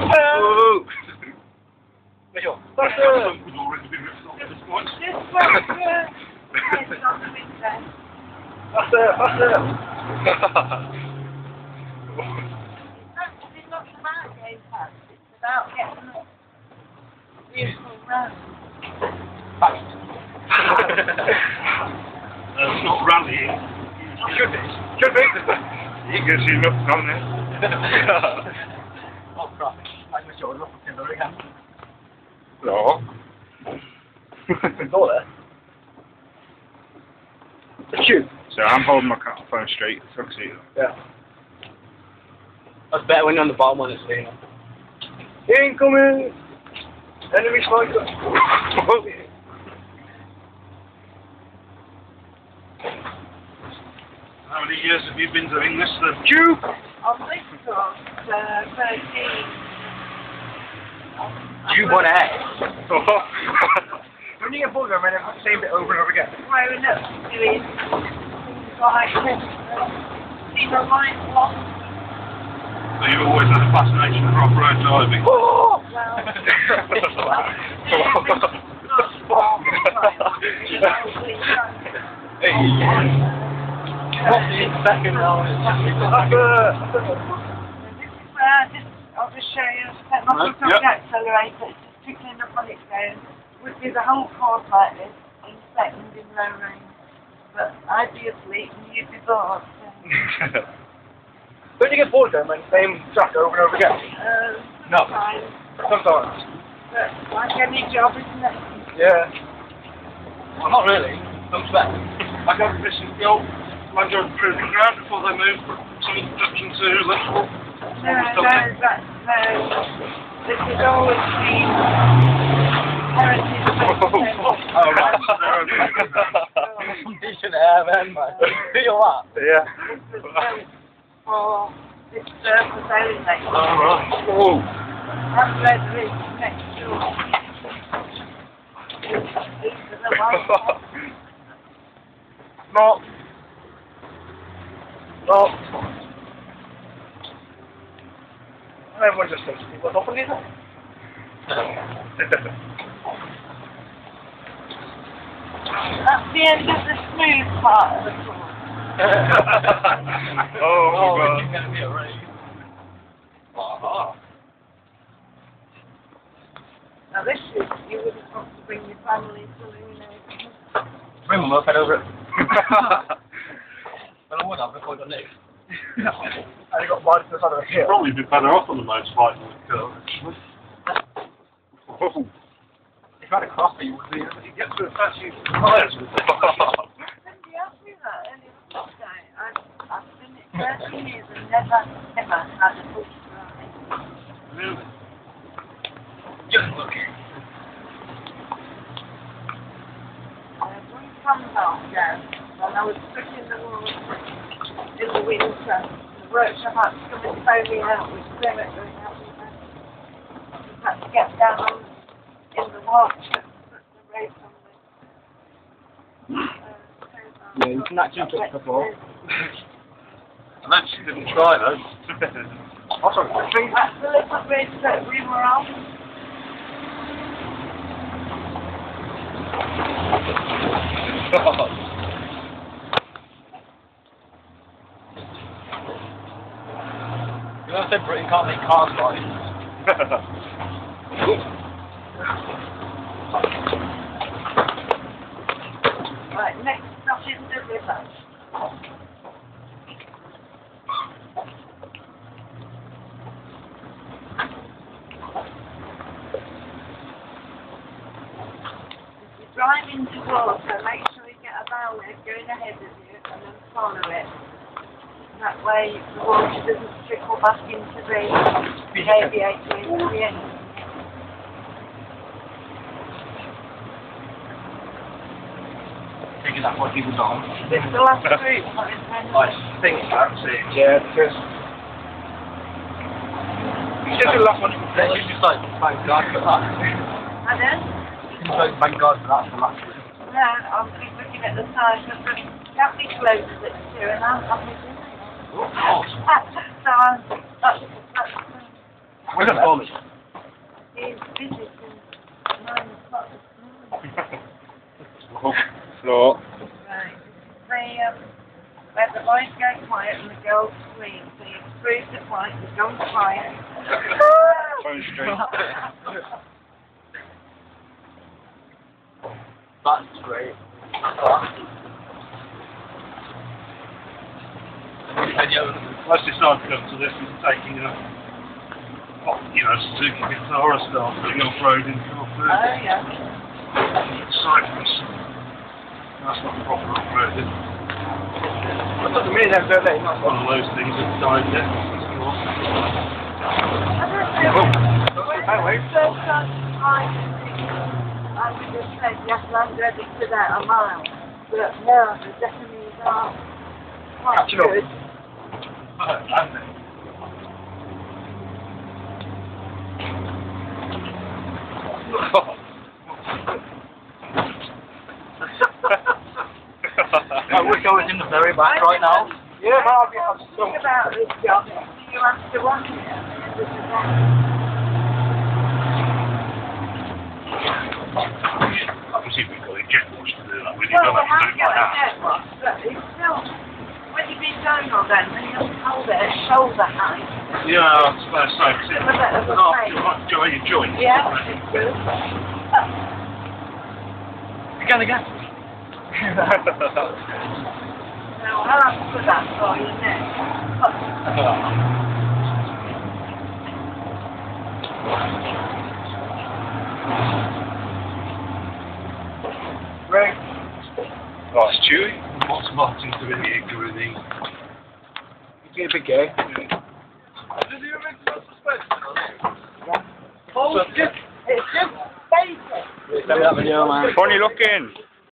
Ooh. Vediamo. That's it. Would already be ripped off at this point. This. It's on the window. That's it, that's it. It's not about game. It's about getting a beautiful run. Not rallying. Should be. Should be. You can see nothing on there. Crap. I just showed in the again. No. Go there. Shoot. So I'm holding my phone straight so I can see it. Yeah. That's better when you're on the bottom when it's leaning. Incoming! Enemy sniper! How many years have you been doing this then? Shoot! On this course, uh, 13. Tube on air. when you get bored of it, I'm the same bit over and over again. Growing up doing things like this. See the light block? So you always had a fascination for off-road driving. Oh! Well, What's the second now? That's uh, I'll just show you. Set my Right, foot on yep. the accelerator. It's just tickling up on its own. Would do the whole course like this in second in low range. But I'd be asleep and you'd be bored. So, Don't you get bored then, man? Same track over and over again? uh, No. sometimes. Sometimes. But like any job, isn't it? Yeah. Well, not really. Don't expect. I got the old Land Rover Proving Ground before they moved some introduction to electrical. No, no, that, no. This. Oh, man, man. Do you yeah. Oh. That's where there is next door. These are the ones. No. No. And everyone just thinks people are nothing, is it? That's the end of the smooth part of the course. oh, oh, God. going to be a race. Oh, Now this is, you wouldn't want to bring your family to Lumination. Bring them up, head over it. Well, I would have before I got nicked. I got mine to the side of the hill. Probably be better off on the motorbike than the curve. Oh. If you had a cross, you would be. You get to attach your tyres with it. Somebody asked me that earlier today. I've, I've been it 13 years and never, ever had a push ride. Really? Just looking. Uh, one Campbell down, and I was stuck the water in the winter. The workshop had to come and phone me out with Plymouth going out with them. I had to get down in the water and put the race on the uh, Yeah, you can actually touch the floor. And actually didn't try though. Oh, sorry. Three. That's the little bridge that we were on. You Britain can't make cars right. Right, next stop is the river. Drive into water, make sure you get a bow going ahead of you and then follow it. That way the water doesn't trickle back into the radiator into the engine. Taking that what people don't. This is the last group. what is I think that's it. Yeah, because. It's just the last one. It's just like, thank God for that. Pardon? It's like, thank God for that, for last one. No, I'm just looking at the size of the Kathy closes at two and I'm happy with it. Oh, so I'm, that's, that's, Where's the bomb? He's busy since nine o'clock this morning. Floor. Right. They, um, where the boys go quiet and the girls scream. So you prove the quiet, you go quiet. Phone straight. That's great. Most decided to come to this is taking a, oh, you know, Suzuki Vitara style thing off-road in Oh, yeah. Cyprus. That's not proper off-road, is it? I thought the minute I've that, not One of those things that died dead. I don't know. When highway. the first time I I would have said, yes, I'm ready to that a mile. But no, the Japanese are quite Catching up. good. I wish I was in the very back right now. Yeah, but I'll be, I'm so... Think about this job. Do you have to want it at the end of the day? I presume we've got a jet wash to do that with. You Well, don't we have have to do it got like a that. jet wash, but it's still, when you've been doing all that, then you'll hold it at shoulder height. Yeah, I was about to say, It's a bit of a Oh, pain. you might enjoy your joint. Yeah, it's good. Again, again. Now, I'll have to put that for you next. Right. Chewy. What's Martin doing here, Groovy? A big gay. Funny looking.